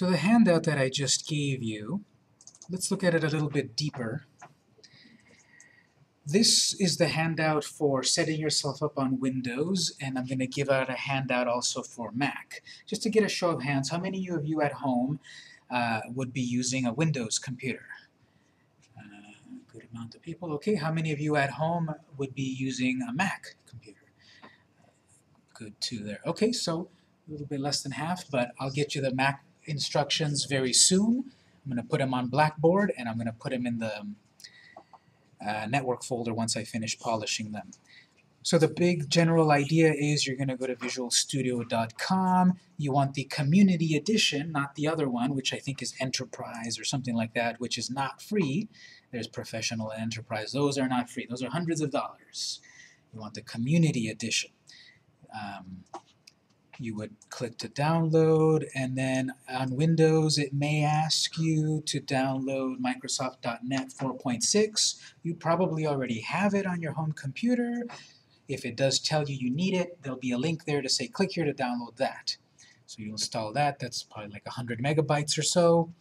So the handout that I just gave you, let's look at it a little bit deeper. This is the handout for setting yourself up on Windows, and I'm going to give out a handout also for Mac. Just to get a show of hands, how many of you at home uh, would be using a Windows computer? Uh, good amount of people. Okay, how many of you at home would be using a Mac computer? Good, two there. Okay, so a little bit less than half, but I'll get you the Mac instructions very soon. I'm going to put them on Blackboard, and I'm going to put them in the uh, network folder once I finish polishing them. So the big general idea is you're going to go to visualstudio.com. You want the community edition, not the other one, which I think is enterprise or something like that, which is not free. There's professional and enterprise. Those are not free. Those are hundreds of dollars. You want the community edition. Um, you would click to download, and then on Windows it may ask you to download Microsoft.NET 4.6. You probably already have it on your home computer. If it does tell you you need it, there'll be a link there to say click here to download that. So you install that, that's probably like 100 megabytes or so.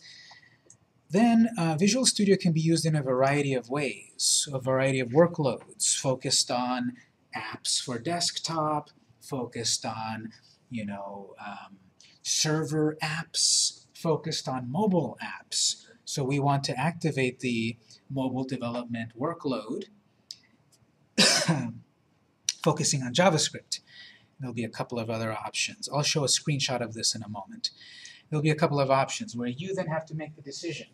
Then uh, Visual Studio can be used in a variety of ways, a variety of workloads focused on apps for desktop, focused on you know, um, server apps focused on mobile apps. So we want to activate the mobile development workload focusing on JavaScript. There'll be a couple of other options. I'll show a screenshot of this in a moment. There'll be a couple of options where you then have to make the decision.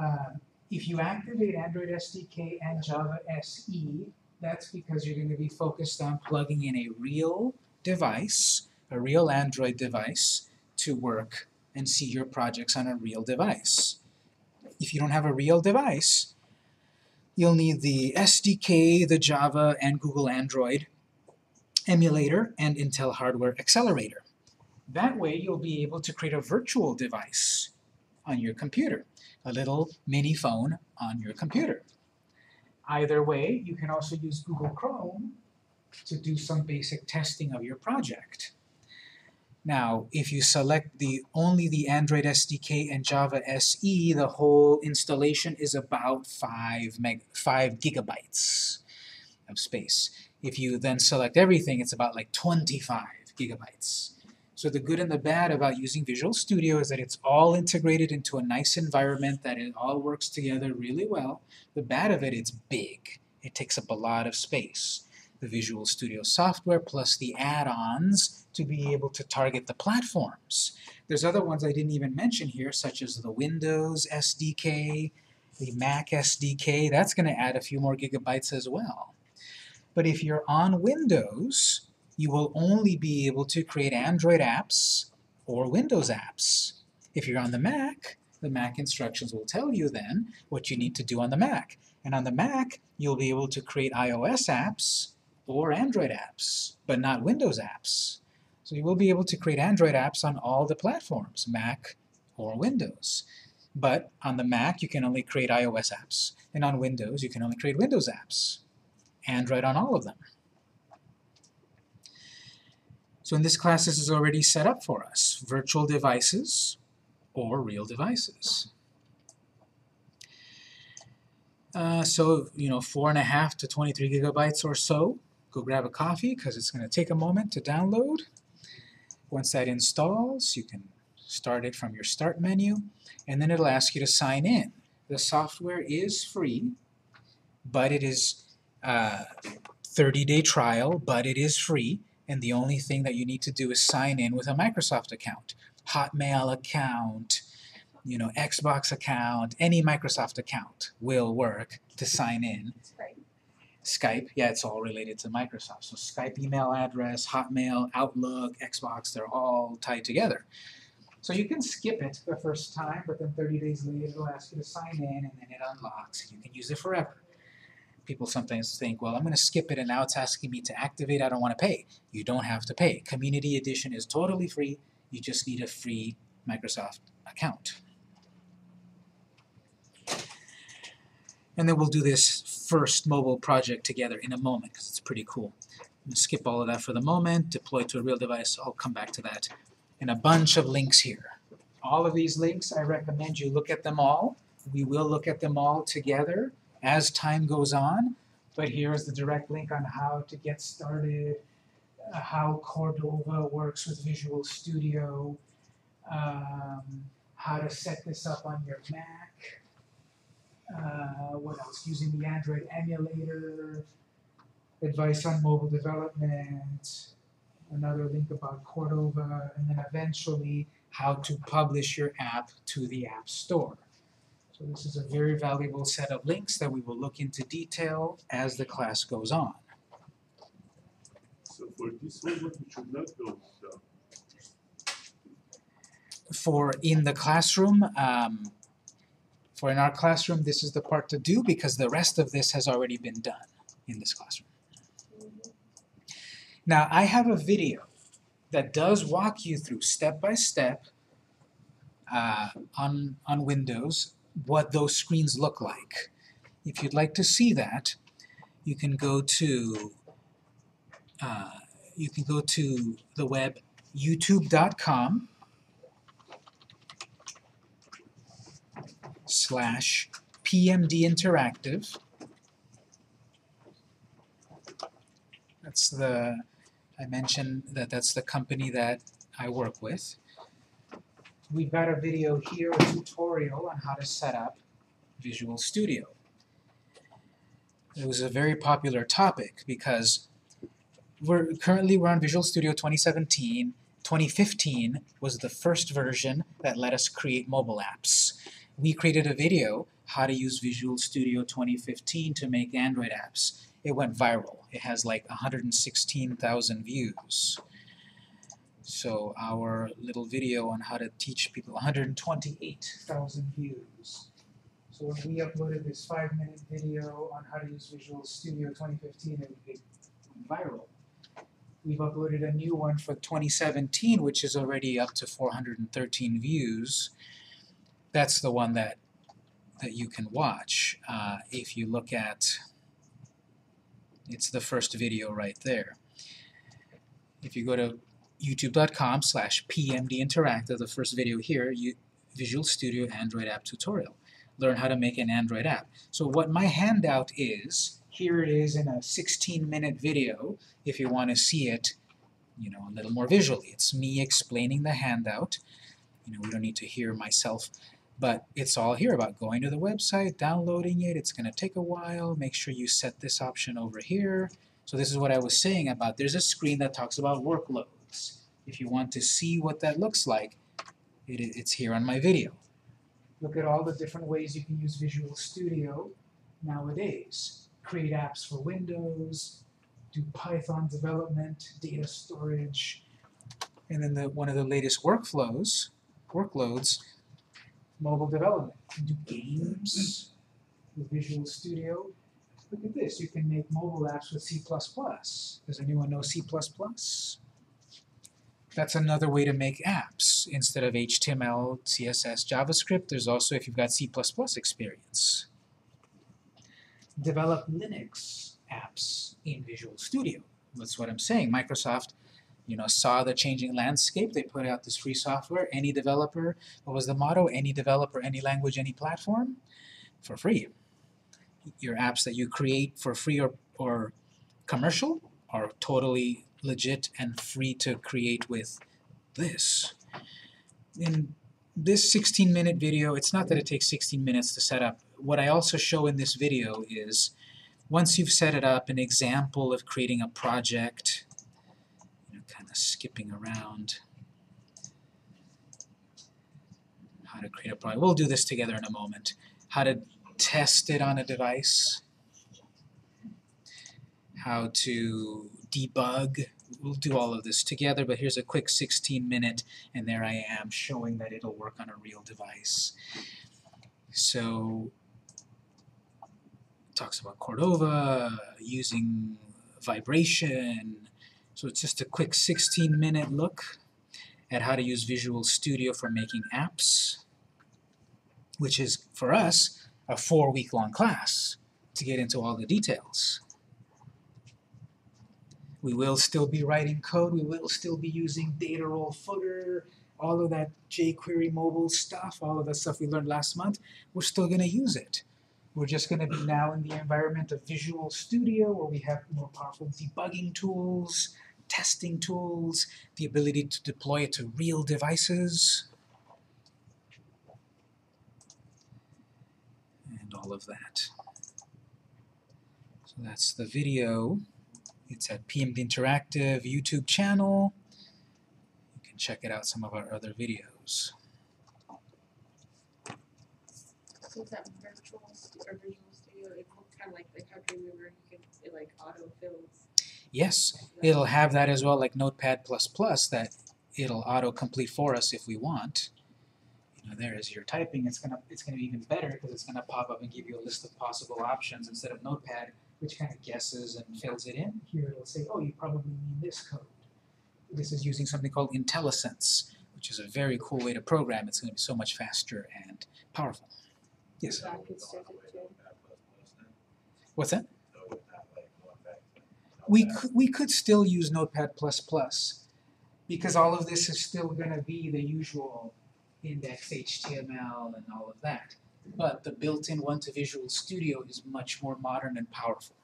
Uh, if you activate Android SDK and Java SE, that's because you're going to be focused on plugging in a real device, a real Android device, to work and see your projects on a real device. If you don't have a real device, you'll need the SDK, the Java, and Google Android emulator and Intel hardware accelerator. That way you'll be able to create a virtual device on your computer, a little mini phone on your computer. Either way, you can also use Google Chrome to do some basic testing of your project. Now, if you select the only the Android SDK and Java SE, the whole installation is about 5, meg 5 gigabytes of space. If you then select everything, it's about like 25 gigabytes. So the good and the bad about using Visual Studio is that it's all integrated into a nice environment, that it all works together really well. The bad of it, it's big. It takes up a lot of space the Visual Studio software plus the add-ons to be able to target the platforms. There's other ones I didn't even mention here, such as the Windows SDK, the Mac SDK. That's going to add a few more gigabytes as well. But if you're on Windows, you will only be able to create Android apps or Windows apps. If you're on the Mac, the Mac instructions will tell you then what you need to do on the Mac. And on the Mac, you'll be able to create iOS apps or Android apps, but not Windows apps. So you will be able to create Android apps on all the platforms, Mac or Windows. But on the Mac, you can only create iOS apps, and on Windows, you can only create Windows apps. Android on all of them. So in this class, this is already set up for us, virtual devices or real devices. Uh, so, you know, four and a half to 23 gigabytes or so Go grab a coffee because it's going to take a moment to download. Once that installs, you can start it from your Start menu, and then it'll ask you to sign in. The software is free, but it is uh, a 30-day trial, but it is free, and the only thing that you need to do is sign in with a Microsoft account, Hotmail account, you know, Xbox account, any Microsoft account will work to sign in. Skype, yeah, it's all related to Microsoft. So Skype email address, Hotmail, Outlook, Xbox, they're all tied together. So you can skip it the first time, but then 30 days later it'll ask you to sign in and then it unlocks and you can use it forever. People sometimes think, well, I'm going to skip it and now it's asking me to activate, I don't want to pay. You don't have to pay. Community Edition is totally free. You just need a free Microsoft account. And then we'll do this first mobile project together in a moment because it's pretty cool. I'm going to skip all of that for the moment, deploy to a real device. I'll come back to that. And a bunch of links here. all of these links, I recommend you look at them all. We will look at them all together as time goes on, but here is the direct link on how to get started, uh, how Cordova works with Visual Studio, um, how to set this up on your Mac, uh, what else, using the Android emulator, advice on mobile development, another link about Cordova, and then eventually how to publish your app to the App Store. So this is a very valuable set of links that we will look into detail as the class goes on. So for this homework, we should not go down. For in the classroom, um, for in our classroom, this is the part to do because the rest of this has already been done in this classroom. Now, I have a video that does walk you through step by step uh, on, on Windows what those screens look like. If you'd like to see that, you can go to uh, you can go to the web youtube.com slash PMD Interactive. That's the, I mentioned that that's the company that I work with. We've got a video here, a tutorial on how to set up Visual Studio. It was a very popular topic because we're currently we're on Visual Studio 2017. 2015 was the first version that let us create mobile apps. We created a video how to use Visual Studio 2015 to make Android apps. It went viral. It has like 116,000 views. So our little video on how to teach people 128,000 views. So when we uploaded this five minute video on how to use Visual Studio 2015, it, it went viral. We've uploaded a new one for 2017, which is already up to 413 views. That's the one that that you can watch. Uh, if you look at, it's the first video right there. If you go to youtube.com slash pmdinteractive, the first video here, you, Visual Studio Android App Tutorial. Learn how to make an Android app. So what my handout is, here it is in a 16-minute video, if you want to see it, you know, a little more visually. It's me explaining the handout. You know, we don't need to hear myself, but it's all here about going to the website, downloading it. It's going to take a while. Make sure you set this option over here. So this is what I was saying about there's a screen that talks about workloads. If you want to see what that looks like, it, it's here on my video. Look at all the different ways you can use Visual Studio nowadays. Create apps for Windows, do Python development, data storage, and then the, one of the latest workflows, workloads, mobile development. You can do games with Visual Studio. Look at this, you can make mobile apps with C++. Does anyone know C++? That's another way to make apps. Instead of HTML, CSS, JavaScript, there's also, if you've got C++ experience. Develop Linux apps in Visual Studio. That's what I'm saying. Microsoft you know, saw the changing landscape. They put out this free software. Any developer, what was the motto? Any developer, any language, any platform, for free. Your apps that you create for free or, or commercial are totally legit and free to create with this. In this 16 minute video, it's not that it takes 16 minutes to set up. What I also show in this video is once you've set it up, an example of creating a project, you know, kind of skipping around, how to create a project. We'll do this together in a moment. How to test it on a device, how to debug. We'll do all of this together, but here's a quick 16 minute, and there I am showing that it'll work on a real device. So, talks about Cordova, using vibration. So it's just a quick 16 minute look at how to use Visual Studio for making apps, which is, for us, a four week long class to get into all the details. We will still be writing code, we will still be using data role footer, all of that jQuery mobile stuff, all of the stuff we learned last month, we're still gonna use it. We're just gonna be now in the environment of Visual Studio where we have more powerful debugging tools, testing tools, the ability to deploy it to real devices. And all of that. So that's the video. It's at PMD Interactive YouTube channel. You can check it out, some of our other videos. So that virtual or visual studio, looks kinda like how Dreamweaver, you can, it like auto fills. Yes, it'll have that as well, like Notepad++, that it'll auto-complete for us if we want. You know, there as you're typing, it's gonna it's gonna be even better because it's gonna pop up and give you a list of possible options instead of Notepad, which kind of guesses and fills it in. Here it'll say, oh, you probably need this code. This is using something called IntelliSense, which is a very cool way to program. It's gonna be so much faster and powerful. Yes, So I could start it too. what's that? We could, we could still use Notepad++, Plus because all of this is still gonna be the usual index HTML and all of that. But the built-in one to Visual Studio is much more modern and powerful.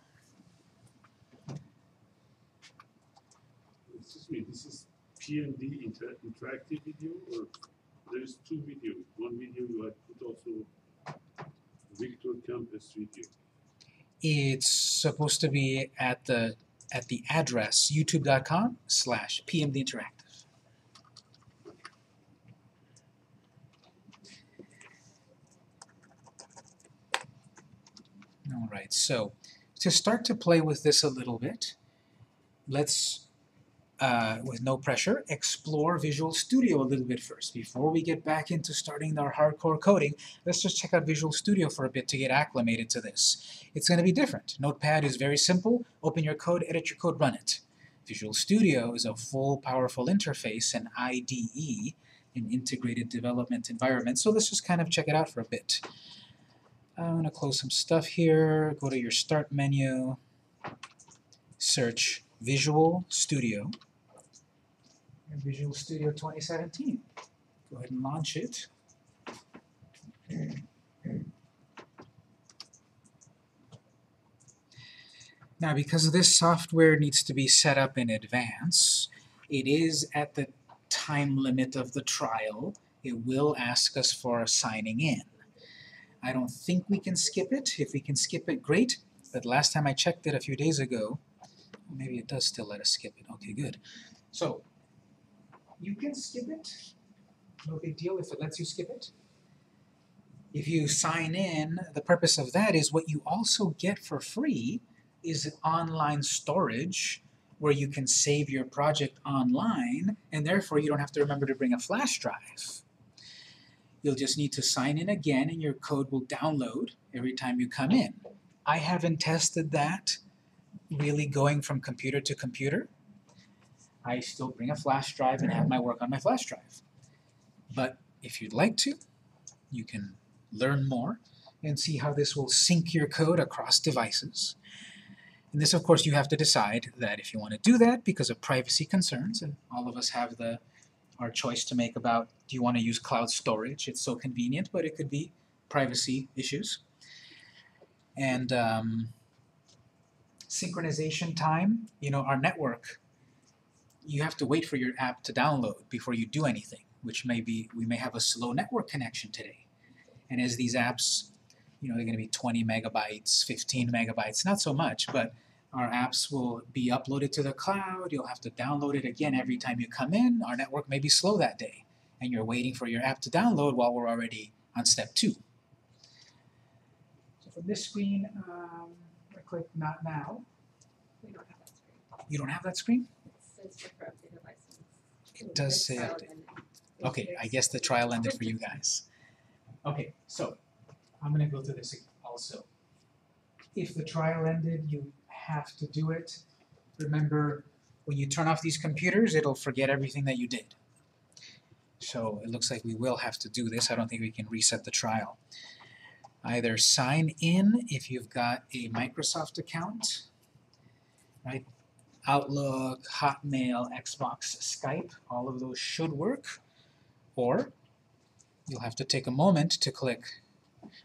Excuse me, this is PMD inter- interactive video or there's two videos. One video you had put also Victor Campus video. It's supposed to be at the, at the address youtube.com slash pmdinteractive. Alright, so to start to play with this a little bit, let's, uh, with no pressure, explore Visual Studio a little bit first. Before we get back into starting our hardcore coding, let's just check out Visual Studio for a bit to get acclimated to this. It's going to be different. Notepad is very simple. Open your code, edit your code, run it. Visual Studio is a full, powerful interface, an IDE, an integrated development environment. So let's just kind of check it out for a bit. I'm going to close some stuff here, go to your Start menu, search Visual Studio, and Visual Studio 2017. Go ahead and launch it. Now, because this software needs to be set up in advance, it is at the time limit of the trial. It will ask us for signing in. I don't think we can skip it. If we can skip it, great. But last time I checked it a few days ago, maybe it does still let us skip it. Okay, good. So, you can skip it. No big deal if it lets you skip it. If you sign in, the purpose of that is what you also get for free is online storage where you can save your project online and therefore you don't have to remember to bring a flash drive. You'll just need to sign in again and your code will download every time you come in. I haven't tested that really going from computer to computer. I still bring a flash drive and have my work on my flash drive. But if you'd like to, you can learn more and see how this will sync your code across devices. And this, of course, you have to decide that if you want to do that because of privacy concerns, and all of us have the our choice to make about do you want to use cloud storage? It's so convenient, but it could be privacy issues. And um, synchronization time, you know, our network, you have to wait for your app to download before you do anything, which may be, we may have a slow network connection today. And as these apps you know, they're going to be 20 megabytes, 15 megabytes, not so much, but our apps will be uploaded to the cloud. You'll have to download it again every time you come in. Our network may be slow that day, and you're waiting for your app to download while we're already on step two. So from this screen, um, I click Not Now. We don't have that screen. You don't have that screen? It says for updated license. It does say update. Okay, I guess the trial ended for you guys. Okay, so I'm gonna go through this also. If the trial ended, you have to do it. Remember, when you turn off these computers, it'll forget everything that you did. So it looks like we will have to do this. I don't think we can reset the trial. Either sign in if you've got a Microsoft account, right? Outlook, Hotmail, Xbox, Skype, all of those should work. Or you'll have to take a moment to click,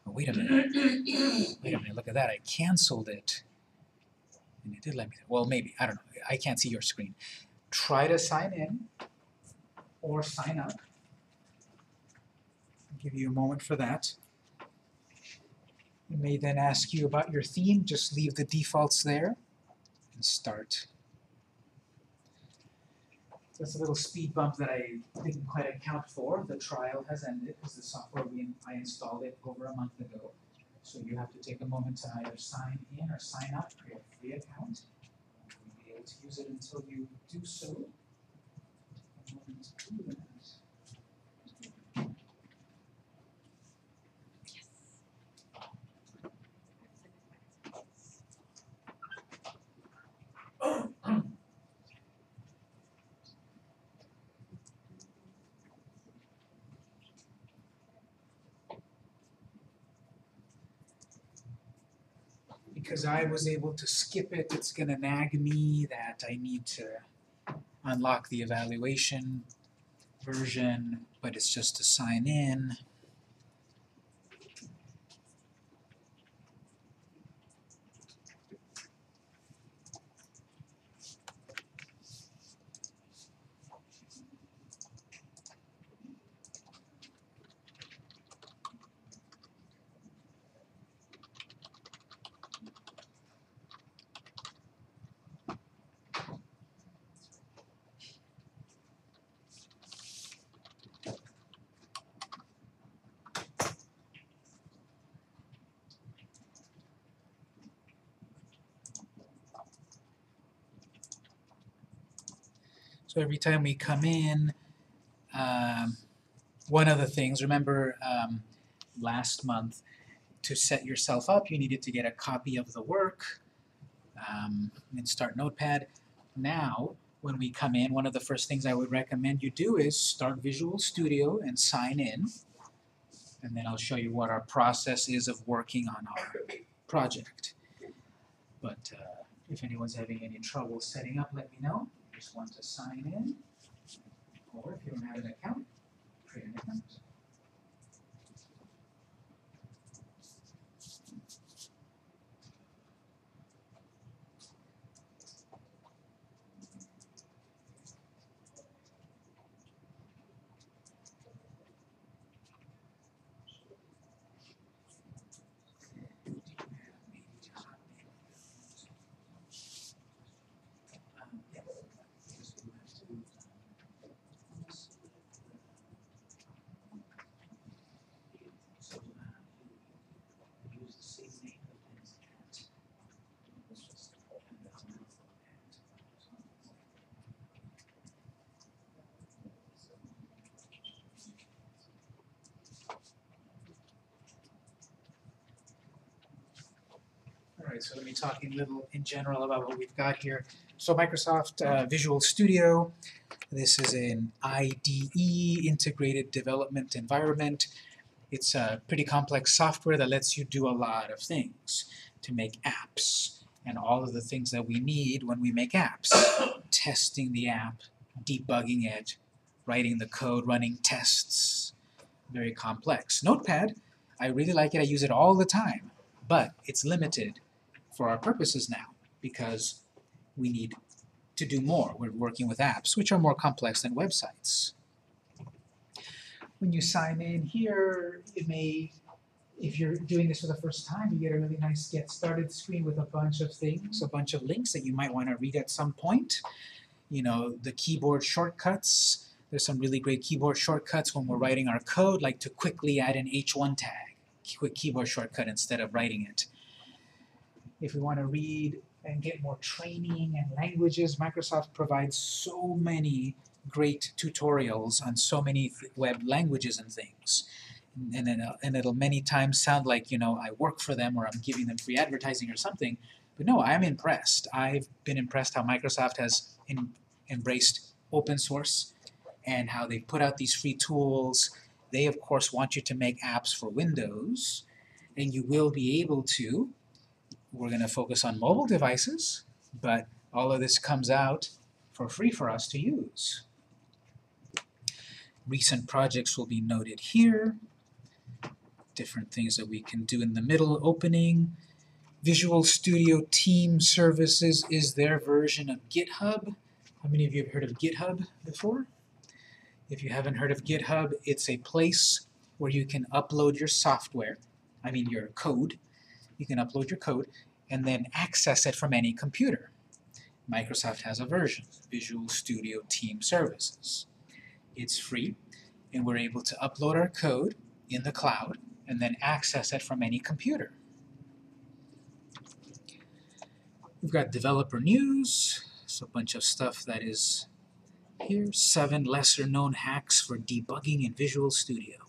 oh, wait a minute, wait a minute, look at that, I canceled it. And it did let me, well, maybe, I don't know, I can't see your screen. Try to sign in or sign up. I'll give you a moment for that. It may then ask you about your theme, just leave the defaults there and start. That's a little speed bump that I didn't quite account for. The trial has ended because the software we, I installed it over a month ago. So you have to take a moment to either sign in or sign up, create a free account. You'll be able to use it until you do so. Because I was able to skip it, it's gonna nag me that I need to unlock the evaluation version, but it's just to sign in. So every time we come in, um, one of the things, remember um, last month, to set yourself up, you needed to get a copy of the work um, and start Notepad. Now, when we come in, one of the first things I would recommend you do is start Visual Studio and sign in. And then I'll show you what our process is of working on our project. But uh, if anyone's having any trouble setting up, let me know. Just want to sign in, or if you don't have an account, create an account. Um, yeah. Just do have to, um, So, uh, you use the same name but it's at. It's just open the mouth and. Alright, so let me talk a little, in general about what we've got here. So Microsoft uh, Visual Studio, this is an IDE, Integrated Development Environment. It's a pretty complex software that lets you do a lot of things to make apps and all of the things that we need when we make apps. Testing the app, debugging it, writing the code, running tests. Very complex. Notepad, I really like it, I use it all the time, but it's limited for our purposes now because we need to do more. We're working with apps, which are more complex than websites. When you sign in here, it may, if you're doing this for the first time, you get a really nice get started screen with a bunch of things, a bunch of links that you might want to read at some point. You know, the keyboard shortcuts. There's some really great keyboard shortcuts when we're writing our code, like to quickly add an H1 tag, quick keyboard shortcut instead of writing it. If we want to read and get more training and languages. Microsoft provides so many great tutorials on so many web languages and things. And, then, uh, and it'll many times sound like, you know, I work for them or I'm giving them free advertising or something. But no, I'm impressed. I've been impressed how Microsoft has in, embraced open source and how they've put out these free tools. They, of course, want you to make apps for Windows, and you will be able to we're going to focus on mobile devices, but all of this comes out for free for us to use. Recent projects will be noted here. Different things that we can do in the middle opening. Visual Studio Team Services is their version of GitHub. How many of you have heard of GitHub before? If you haven't heard of GitHub, it's a place where you can upload your software, I mean your code. You can upload your code and then access it from any computer. Microsoft has a version, Visual Studio Team Services. It's free, and we're able to upload our code in the cloud and then access it from any computer. We've got developer news, so a bunch of stuff that is here. Seven lesser known hacks for debugging in Visual Studio.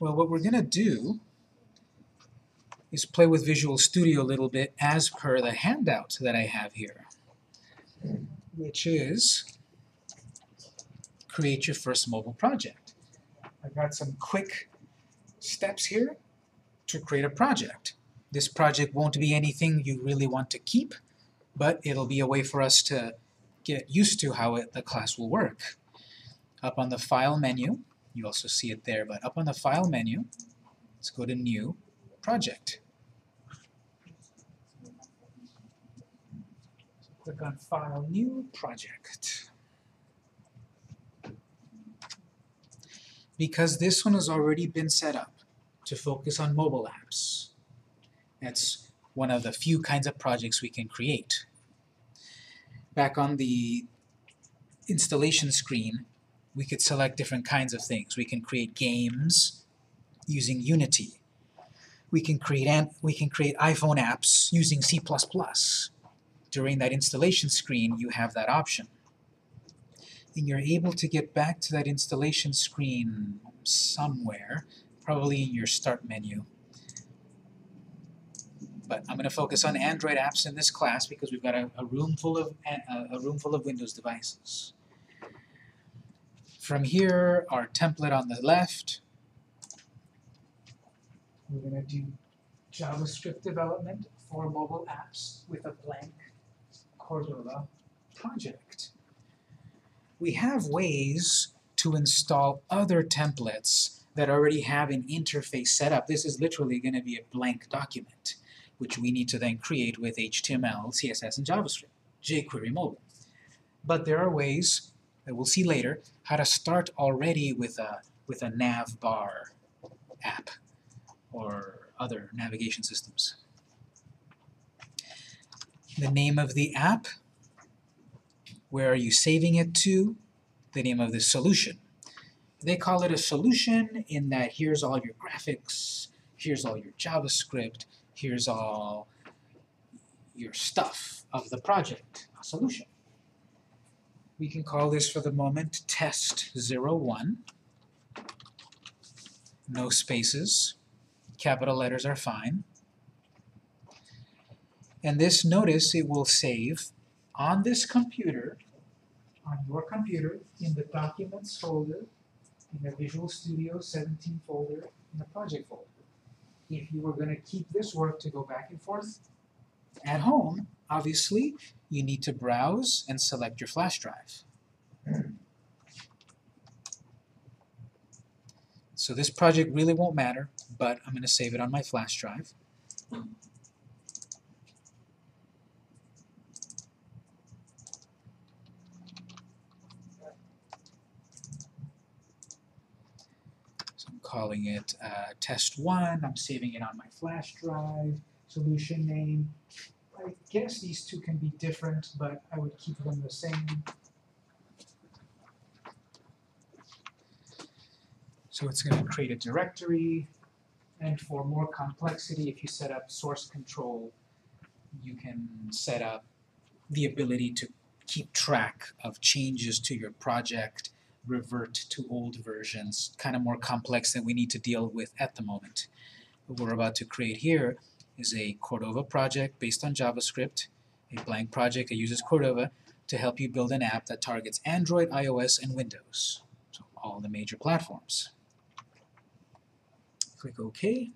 Well, what we're going to do is play with Visual Studio a little bit as per the handout that I have here, which is create your first mobile project. I've got some quick steps here to create a project. This project won't be anything you really want to keep, but it'll be a way for us to get used to how it, the class will work. Up on the File menu, you also see it there, but up on the File menu, let's go to New, Project. Click on File, New, Project. Because this one has already been set up to focus on mobile apps. That's one of the few kinds of projects we can create. Back on the installation screen, we could select different kinds of things. We can create games using Unity. We can create an, we can create iPhone apps using C++. During that installation screen, you have that option. And you're able to get back to that installation screen somewhere, probably in your start menu. But I'm going to focus on Android apps in this class because we've got a, a room full of a, a room full of Windows devices. From here, our template on the left, we're going to do JavaScript development for mobile apps with a blank Cordova project. We have ways to install other templates that already have an interface set up. This is literally going to be a blank document, which we need to then create with HTML, CSS, and JavaScript, jQuery mobile. But there are ways that we'll see later how to start already with a with a nav bar app or other navigation systems. The name of the app, where are you saving it to, the name of the solution. They call it a solution in that here's all your graphics, here's all your JavaScript, here's all your stuff of the project, a solution. We can call this for the moment test 01. No spaces. Capital letters are fine. And this notice it will save on this computer, on your computer, in the Documents folder, in the Visual Studio 17 folder, in the Project folder. If you were going to keep this work to go back and forth at home, obviously, you need to browse and select your flash drive. So this project really won't matter, but I'm going to save it on my flash drive. So I'm calling it uh, test one, I'm saving it on my flash drive, solution name. I guess these two can be different, but I would keep them the same. So it's going to create a directory, and for more complexity, if you set up source control, you can set up the ability to keep track of changes to your project, revert to old versions, kind of more complex than we need to deal with at the moment. What we're about to create here is a Cordova project based on JavaScript, a blank project that uses Cordova to help you build an app that targets Android, iOS, and Windows, so all the major platforms. Click OK.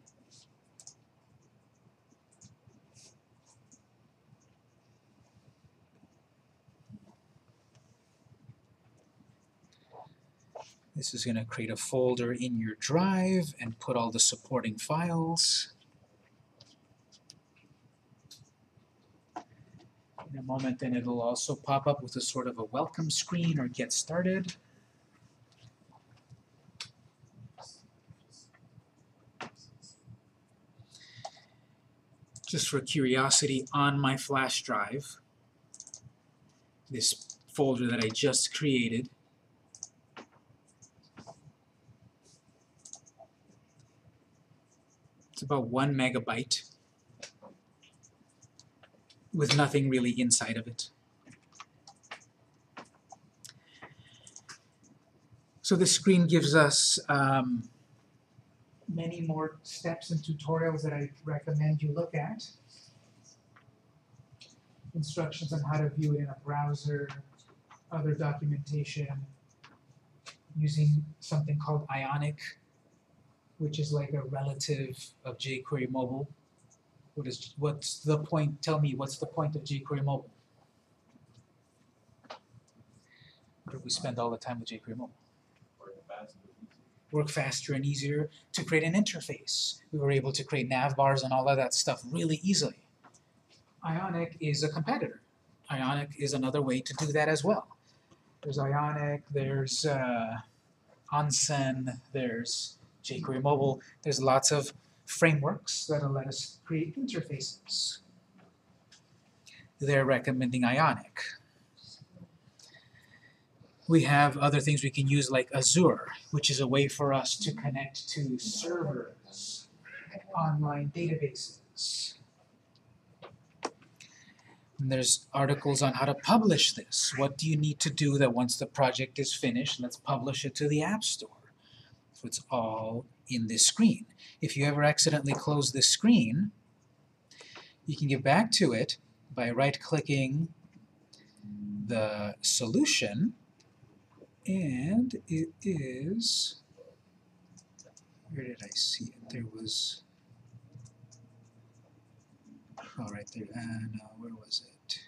This is going to create a folder in your drive and put all the supporting files. In a moment, then it'll also pop up with a sort of a welcome screen or get started. Just for curiosity, on my flash drive, this folder that I just created, it's about one megabyte with nothing really inside of it. So this screen gives us um, many more steps and tutorials that I recommend you look at. Instructions on how to view it in a browser, other documentation, using something called Ionic, which is like a relative of jQuery Mobile. What is, what's the point, tell me, what's the point of jQuery Mobile? Where do we spend all the time with jQuery Mobile? Work faster and easier to create an interface. We were able to create nav bars and all of that stuff really easily. Ionic is a competitor. Ionic is another way to do that as well. There's Ionic, there's uh, Onsen, there's jQuery Mobile. There's lots of frameworks that'll let us create interfaces. They're recommending Ionic. We have other things we can use like Azure, which is a way for us to connect to servers, online databases. And there's articles on how to publish this. What do you need to do that once the project is finished, let's publish it to the App Store. So it's all in this screen. If you ever accidentally close this screen, you can get back to it by right-clicking the solution, and it is, where did I see it? There was, oh, right there, uh, no, where was it?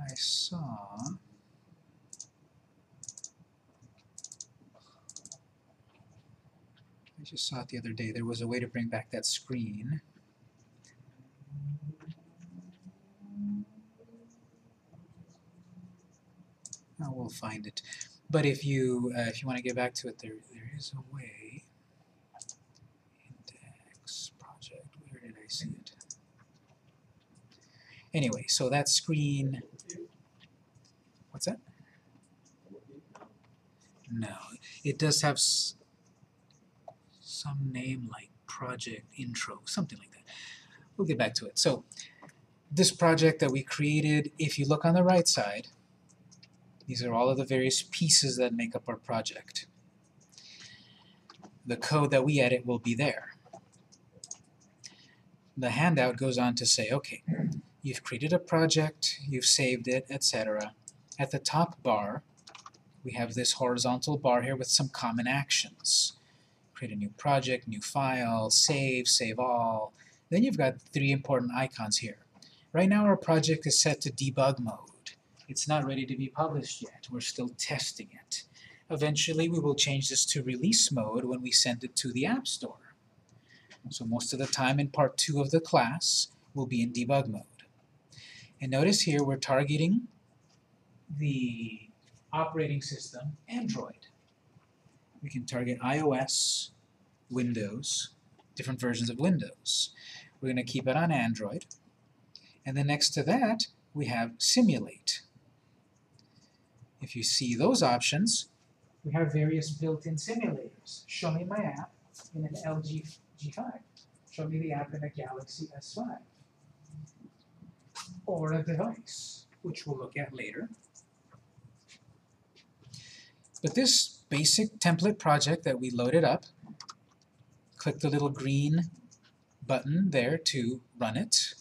I saw, I just saw it the other day. There was a way to bring back that screen. Oh, we'll find it. But if you uh, if you want to get back to it, there there is a way. Index project. Where did I see it? Anyway, so that screen. What's that? No, it does have some name like project intro, something like that. We'll get back to it. So this project that we created, if you look on the right side, these are all of the various pieces that make up our project. The code that we edit will be there. The handout goes on to say, okay, you've created a project, you've saved it, etc. At the top bar, we have this horizontal bar here with some common actions. Create a new project, new file, save, save all. Then you've got three important icons here. Right now our project is set to debug mode. It's not ready to be published yet. We're still testing it. Eventually we will change this to release mode when we send it to the App Store. So most of the time in part two of the class we'll be in debug mode. And notice here we're targeting the operating system Android. We can target iOS, Windows, different versions of Windows. We're going to keep it on Android. And then next to that, we have Simulate. If you see those options, we have various built-in simulators. Show me my app in an LG G5. Show me the app in a Galaxy S5. Or a device, which we'll look at later. But this basic template project that we loaded up, click the little green button there to run it,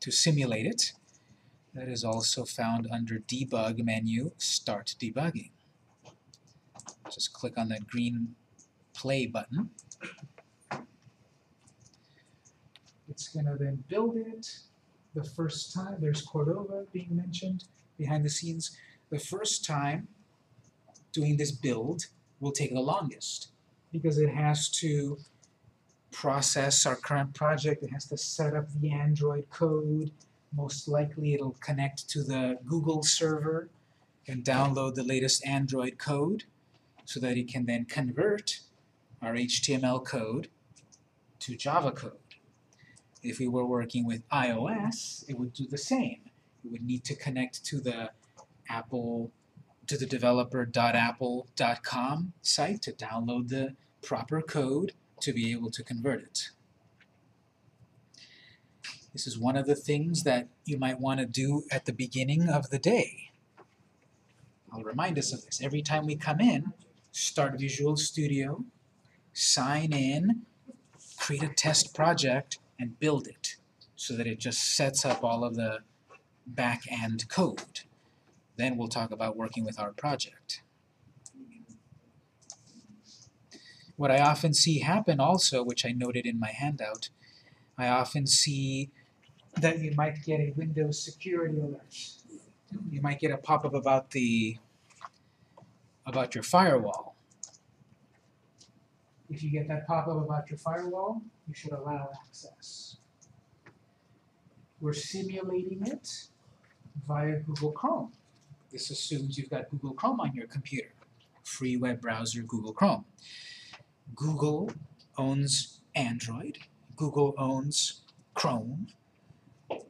to simulate it. That is also found under Debug menu, Start Debugging. Just click on that green play button. It's going to then build it the first time. There's Cordova being mentioned behind the scenes. The first time doing this build will take the longest because it has to process our current project, it has to set up the Android code. Most likely it'll connect to the Google server and download the latest Android code so that it can then convert our HTML code to Java code. If we were working with iOS, it would do the same. It would need to connect to the Apple, to the developer.apple.com site to download the proper code to be able to convert it. This is one of the things that you might want to do at the beginning of the day. I'll remind us of this. Every time we come in, start Visual Studio, sign in, create a test project, and build it so that it just sets up all of the back-end code. Then we'll talk about working with our project. What I often see happen also, which I noted in my handout, I often see that you might get a Windows security alert. You might get a pop-up about the about your firewall. If you get that pop-up about your firewall, you should allow access. We're simulating it via Google Chrome. This assumes you've got Google Chrome on your computer. Free web browser Google Chrome. Google owns Android. Google owns Chrome.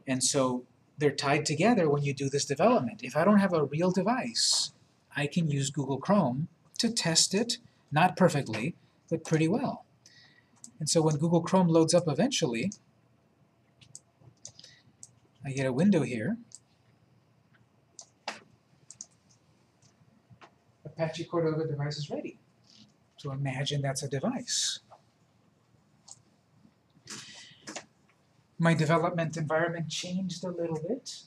And so they're tied together when you do this development. If I don't have a real device, I can use Google Chrome to test it, not perfectly, but pretty well. And so when Google Chrome loads up eventually, I get a window here. Apache Cordova device is ready. So imagine that's a device. My development environment changed a little bit.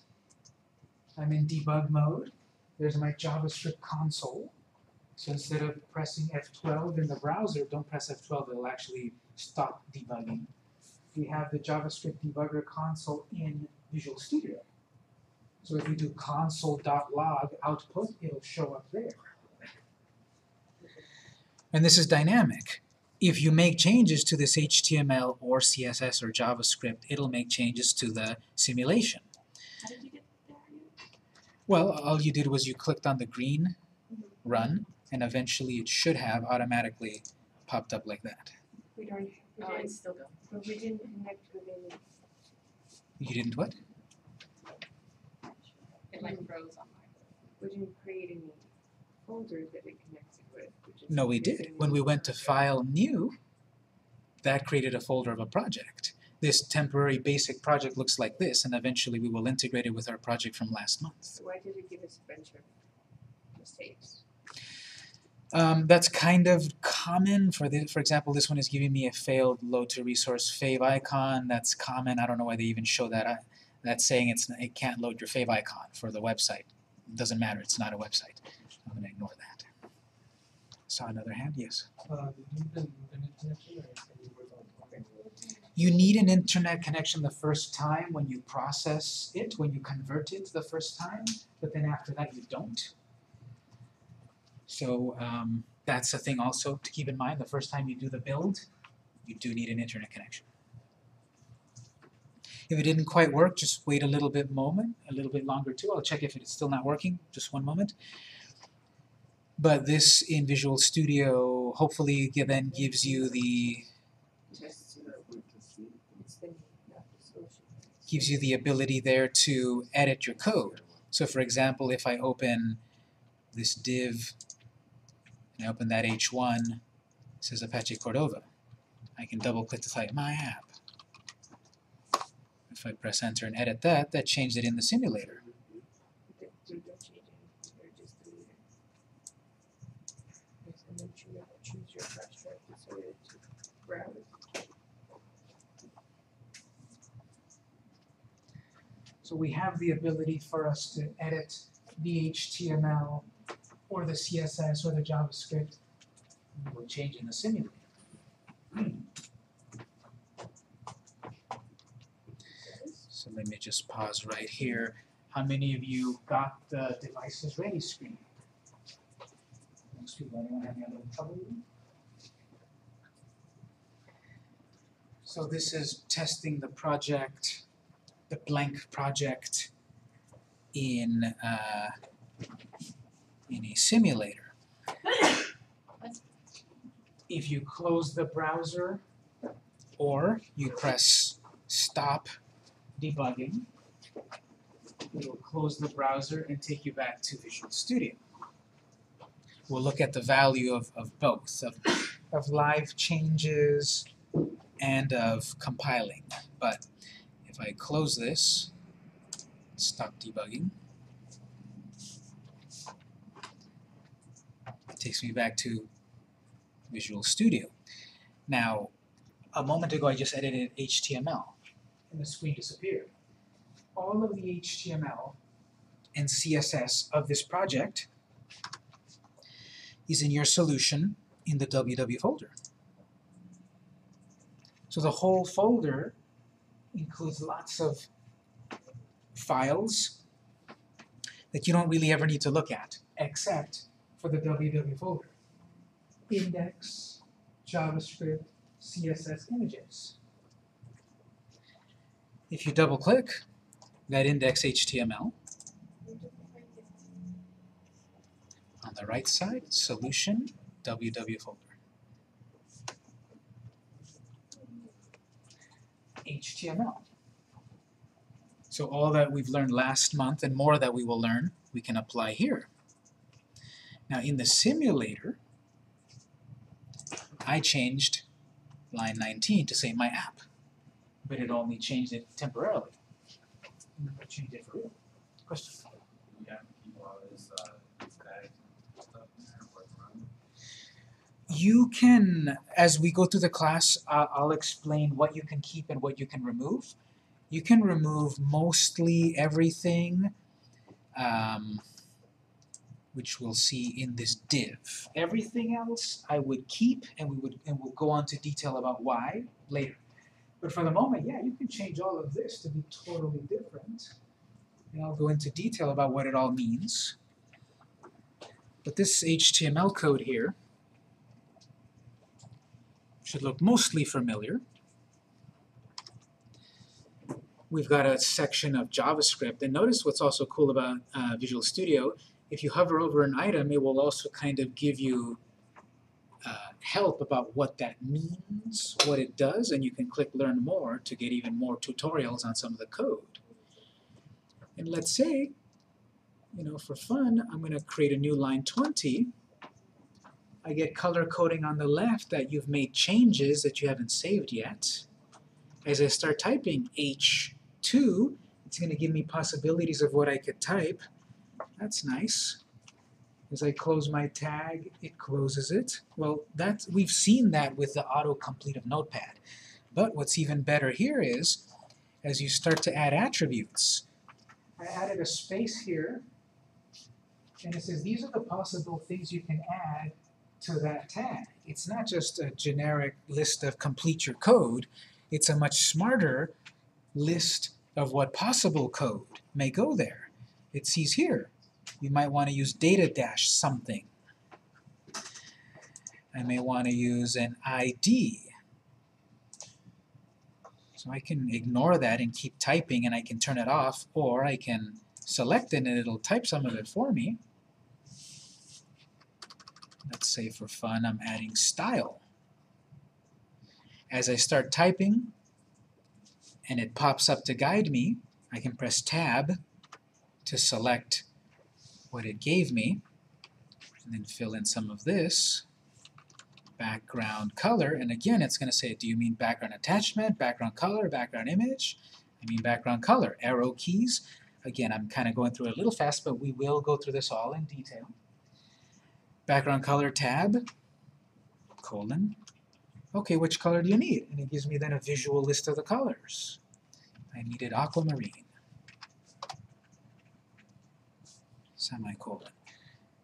I'm in debug mode. There's my JavaScript console. So instead of pressing F12 in the browser, don't press F12, it'll actually stop debugging. We have the JavaScript debugger console in Visual Studio. So if we do console.log output, it'll show up there. And this is dynamic. If you make changes to this HTML or CSS or JavaScript, it'll make changes to the simulation. How did you get there? Well, all you did was you clicked on the green mm-hmm. run, and eventually it should have automatically popped up like that. We don't, we Oh, didn't, it's still going. but we didn't connect with any, You didn't what? It like froze on mine. we didn't create any folders that it connected with, which is. No, we did. When we went to File New, that created a folder of a project. This temporary basic project looks like this, and eventually we will integrate it with our project from last month. So why did it give us a bunch of mistakes? Um, that's kind of common for the, for example, this one is giving me a failed load to resource favicon. That's common. I don't know why they even show that. I, that's saying it's it can't load your favicon for the website. It doesn't matter. It's not a website. I'm going to ignore that. Saw another hand. Yes. You need an internet connection the first time when you process it, when you convert it the first time, but then after that you don't. So um, that's a thing also to keep in mind. The first time you do the build, you do need an internet connection. If it didn't quite work, just wait a little bit moment, a little bit longer too. I'll check if it's still not working, just one moment. But this in Visual Studio hopefully then gives you the gives you the ability there to edit your code. So for example, if I open this div and I open that H1, it says Apache Cordova. I can double click to type my app. If I press enter and edit that, that changed it in the simulator. They they don't change anything, they're just deleted. And then you have to choose your abstract so that to browse. So we have the ability for us to edit the HTML or the CSS or the JavaScript. We're changing the simulator. So let me just pause right here. How many of you got the devices ready screen? Most people, anyone have any other trouble? So this is testing the project, the blank project in uh, in a simulator. If you close the browser or you press stop debugging, it'll close the browser and take you back to Visual Studio. We'll look at the value of, of both, of, of live changes and of compiling. But if I close this, stop debugging, it takes me back to Visual Studio. Now, a moment ago I just edited HTML and the screen disappeared. All of the HTML and CSS of this project is in your solution in the WW folder. So the whole folder includes lots of files that you don't really ever need to look at, except for the www folder. Index, JavaScript, CSS images. If you double click that index HTML, on the right side, solution, www folder. HTML. So all that we've learned last month and more that we will learn, we can apply here. Now in the simulator, I changed line 19 to say my app, but it only changed it temporarily. Never changed it for real. Question? Yeah, keep all this, uh, this bag stuff in there, what's wrong. You can, as we go through the class, uh, I'll explain what you can keep and what you can remove. You can remove mostly everything, um, which we'll see in this div. Everything else I would keep, and we would, and we'll go on to detail about why later. But for the moment, yeah, you can change all of this to be totally different. And I'll go into detail about what it all means. But this HTML code here should look mostly familiar. We've got a section of JavaScript, and notice what's also cool about uh, Visual Studio. If you hover over an item, it will also kind of give you uh, help about what that means, what it does, and you can click Learn More to get even more tutorials on some of the code. And let's say, you know, for fun, I'm going to create a new line 20. I get color coding on the left that you've made changes that you haven't saved yet. As I start typing H2, it's going to give me possibilities of what I could type. That's nice. As I close my tag, it closes it. Well, that's, we've seen that with the autocomplete of Notepad. But what's even better here is, as you start to add attributes, I added a space here, and it says these are the possible things you can add to that tag. It's not just a generic list of complete your code, it's a much smarter list of what possible code may go there. It sees here, you might want to use data dash something. I may want to use an ID. So I can ignore that and keep typing and I can turn it off, or I can select it and it'll type some of it for me. Let's say for fun I'm adding style. As I start typing and it pops up to guide me, I can press tab to select what it gave me and then fill in some of this background color and again it's going to say do you mean background attachment, background color, background image? I mean background color, arrow keys. Again I'm kind of going through it a little fast but we will go through this all in detail. Background color tab, colon. Okay, which color do you need? And it gives me then a visual list of the colors. I needed aquamarine. Semicolon.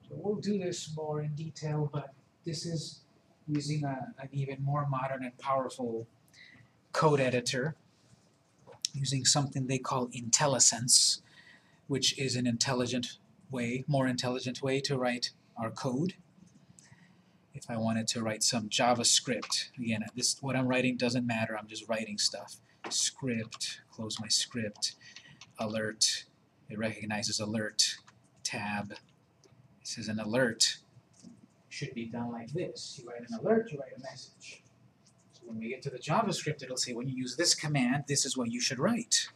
So we'll do this more in detail, but this is using a, an even more modern and powerful code editor using something they call IntelliSense, which is an intelligent way, more intelligent way to write our code. if I wanted to write some JavaScript, again, this, what I'm writing doesn't matter, I'm just writing stuff. Script, close my script, alert, it recognizes alert, tab, This is an alert should be done like this. You write an alert, you write a message. So when we get to the JavaScript, it'll say when you use this command, this is what you should write.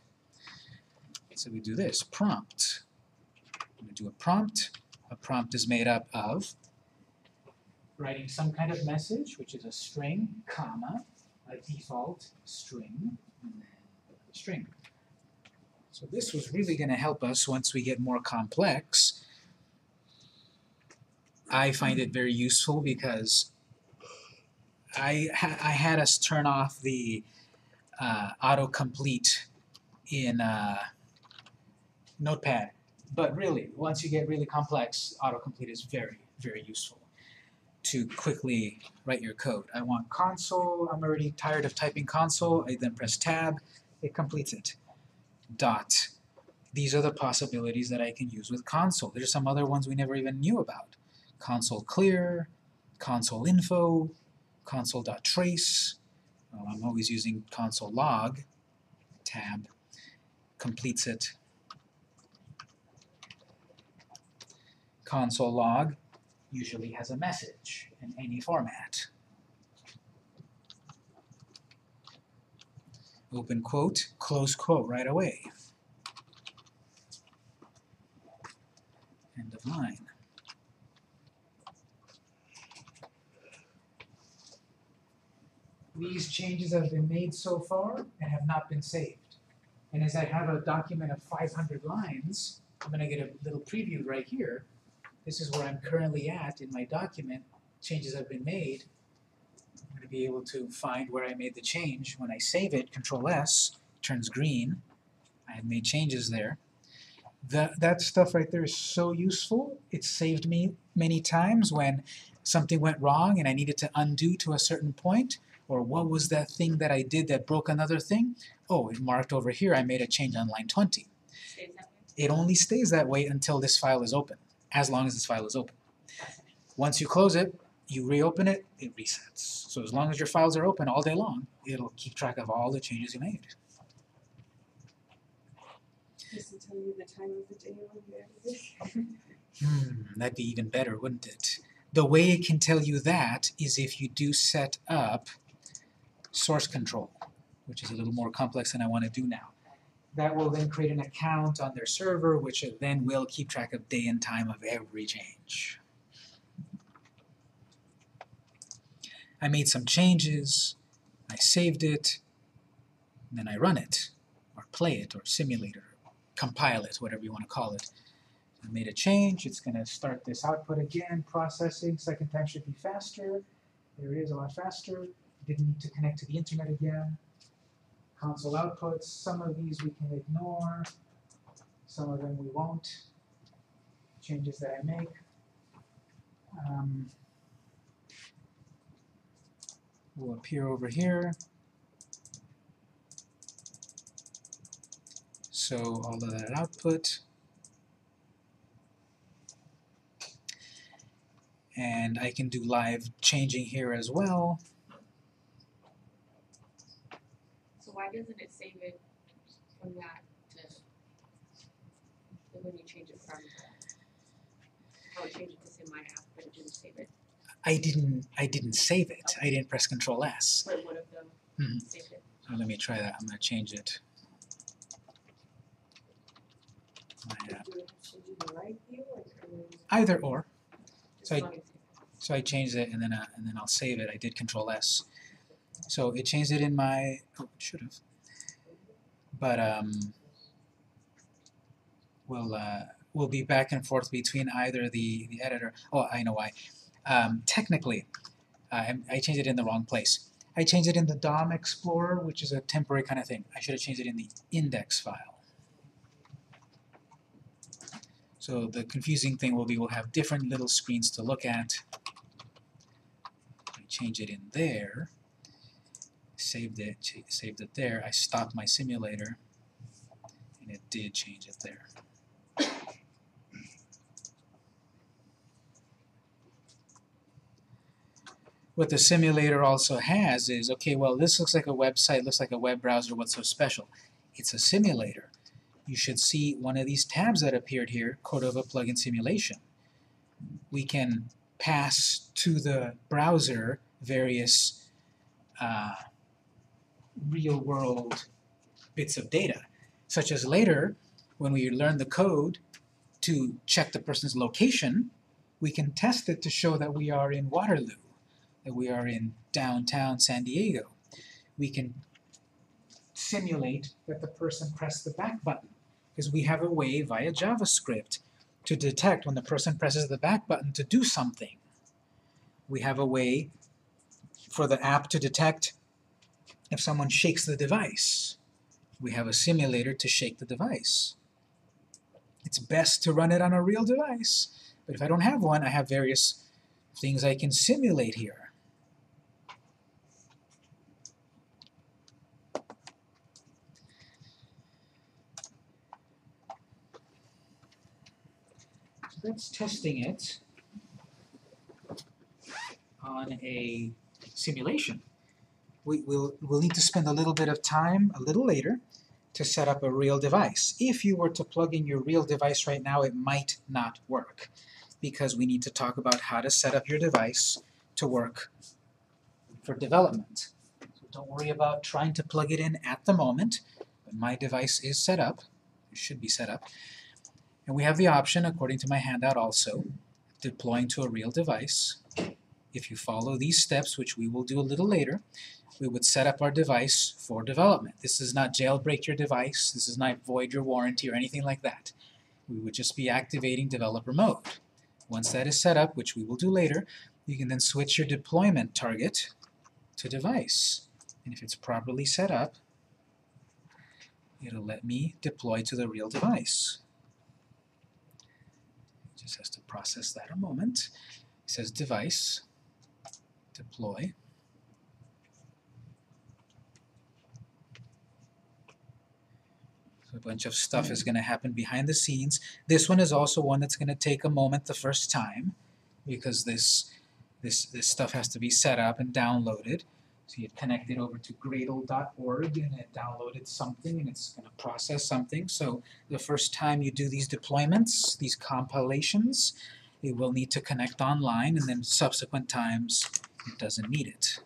So we do this, prompt. I'm gonna do a prompt. A prompt is made up of writing some kind of message, which is a string, comma, a default string, and then a string. So this was really gonna help us once we get more complex. I find it very useful because I ha I had us turn off the uh, autocomplete in uh, Notepad. But really, once you get really complex, autocomplete is very, very useful to quickly write your code. I want console, I'm already tired of typing console, I then press tab, it completes it. Dot. These are the possibilities that I can use with console. There's some other ones we never even knew about. Console clear, console info, console.trace. Well, um, I'm always using console log, tab, completes it. Console log usually has a message in any format. Open quote, close quote right away. End of line. These changes have been made so far and have not been saved. And as I have a document of 500 lines, I'm going to get a little preview right here. This is where I'm currently at in my document. Changes have been made. I'm going to be able to find where I made the change. When I save it, Control S, turns green. I had made changes there. That, that stuff right there is so useful. It saved me many times when something went wrong and I needed to undo to a certain point or what was that thing that I did that broke another thing? Oh, it marked over here, I made a change on line 20. Stays that way. It only stays that way until this file is open, as long as this file is open. Once you close it, you reopen it, it resets. So as long as your files are open all day long, it'll keep track of all the changes you made. Tell you the time of the day when you. Hmm, that'd be even better, wouldn't it? The way it can tell you that is if you do set up source control, which is a little more complex than I want to do now. That will then create an account on their server, which then will keep track of day and time of every change. I made some changes, I saved it, then I run it, or play it, or simulate it, or compile it, whatever you want to call it. I made a change, it's going to start this output again, processing, second time should be faster. There it is, a lot faster. Didn't need to connect to the internet again. Console outputs, some of these we can ignore, some of them we won't. Changes that I make. Um, will appear over here. So all of that output. And I can do live changing here as well. So why doesn't it save it from that to when you change it from how it changed it to say my app, but it didn't save it, I didn't I didn't save it. I didn't press Control S. but it would have though Mhm. saved it. So let me try that. I'm gonna change it. My app. Do it, should you do right view or? or- Either or. So I- as long as- So I changed it and then uh, and then I'll save it. I did Control S. So it changed it in my oh it should have. But um we'll uh we'll be back and forth between either the the editor oh I know why. Um technically I I changed it in the wrong place. I changed it in the DOM Explorer, which is a temporary kind of thing. I should have changed it in the index file. So the confusing thing will be we'll have different little screens to look at. I change it in there, saved it, saved it there. I stopped my simulator, and it did change it there. what the simulator also has is, okay, well, this looks like a website, looks like a web browser, what's so special? It's a simulator. You should see one of these tabs that appeared here, Cordova Plugin Simulation. We can pass to the browser various uh, real-world bits of data, such as later, when we learn the code to check the person's location, we can test it to show that we are in Waterloo, that we are in downtown San Diego. We can simulate that the person pressed the back button, because we have a way via JavaScript to detect when the person presses the back button to do something. We have a way for the app to detect if someone shakes the device. We have a simulator to shake the device. It's best to run it on a real device, but if I don't have one, I have various things I can simulate here. So that's testing it on a simulation. We, will we'll need to spend a little bit of time a little later to set up a real device. If you were to plug in your real device right now, it might not work because we need to talk about how to set up your device to work for development. So don't worry about trying to plug it in at the moment, but my device is set up, it should be set up. And we have the option, according to my handout also, deploying to a real device. If you follow these steps, which we will do a little later, we would set up our device for development. This is not jailbreak your device, this is not void your warranty or anything like that. We would just be activating developer mode. Once that is set up, which we will do later, you can then switch your deployment target to device. And if it's properly set up, it'll let me deploy to the real device. It Just has to process that a moment. It says device, deploy. So a bunch of stuff is going to happen behind the scenes. This one is also one that's going to take a moment the first time because this this this stuff has to be set up and downloaded. So you connect it over to Gradle.org and it downloaded something and it's going to process something. So the first time you do these deployments, these compilations, it will need to connect online and then subsequent times it doesn't need it.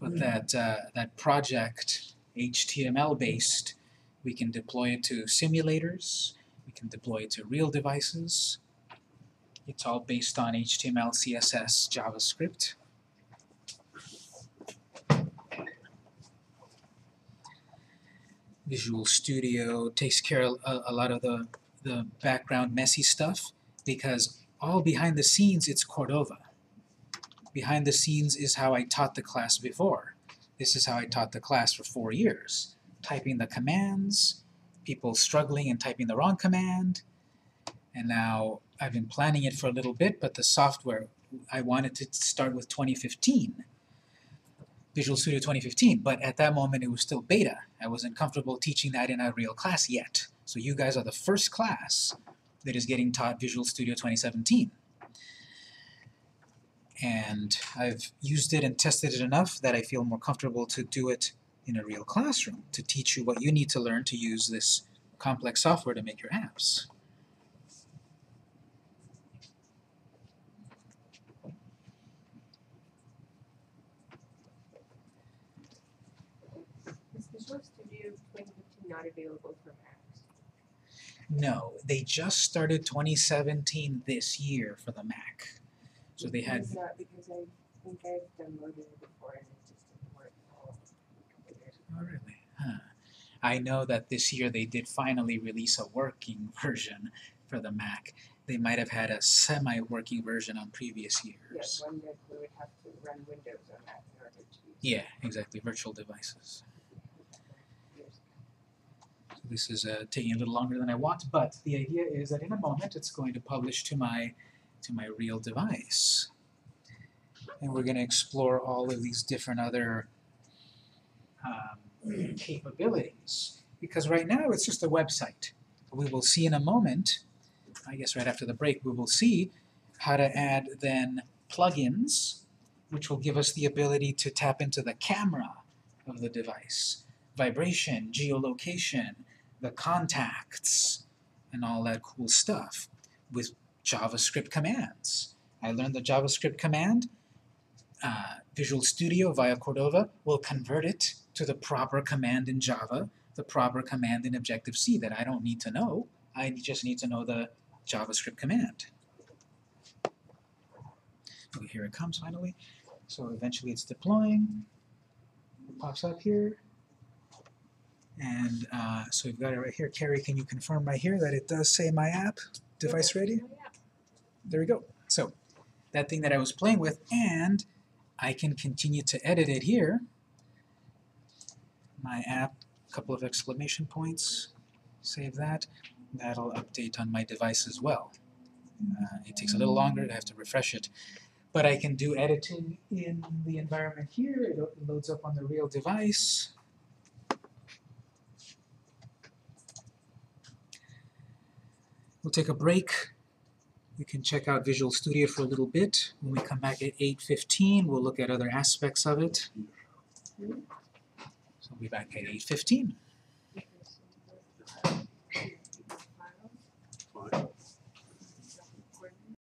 But that, uh, that project, HTML based, we can deploy it to simulators, we can deploy it to real devices. It's all based on HTML, CSS, JavaScript. Visual Studio takes care of a, a lot of the, the background messy stuff because all behind the scenes it's Cordova. Behind the scenes is how I taught the class before. This is how I taught the class for four years. Typing the commands, people struggling and typing the wrong command, and now I've been planning it for a little bit, but the software, I wanted to start with 2015, Visual Studio 2015, but at that moment it was still beta. I wasn't comfortable teaching that in a real class yet. So you guys are the first class that is getting taught Visual Studio 2017. And I've used it and tested it enough that I feel more comfortable to do it in a real classroom, to teach you what you need to learn to use this complex software to make your apps. Available? No, they just started 2017 this year for the Mac. So they had It's not because I think I've downloaded it before and it just didn't work. Computers. Oh, really? Huh. I know that this year they did finally release a working version for the Mac. They might have had a semi-working version on previous years. one that we would have to run Windows on that in order to use. Yeah, exactly, virtual devices. This is uh, taking a little longer than I want, but the idea is that in a moment it's going to publish to my to my real device. And we're going to explore all of these different other um, capabilities. Because right now it's just a website. We will see in a moment, I guess right after the break, we will see how to add then plugins, which will give us the ability to tap into the camera of the device, vibration, geolocation, the contacts, and all that cool stuff with JavaScript commands. I learned the JavaScript command. Uh, Visual Studio via Cordova will convert it to the proper command in Java, the proper command in Objective-C that I don't need to know. I just need to know the JavaScript command. Okay, here it comes finally. So eventually it's deploying. It pops up here. And uh, so we've got it right here. Carrie, can you confirm right here that it does say my app, device ready? There we go. So that thing that I was playing with, and I can continue to edit it here. My app, a couple of exclamation points, save that. That'll update on my device as well. Uh, it takes a little longer, I have to refresh it. But I can do editing in the environment here, it loads up on the real device. We'll take a break. We can check out Visual Studio for a little bit. When we come back at 8.15, we'll look at other aspects of it. So we'll be back at 8.15.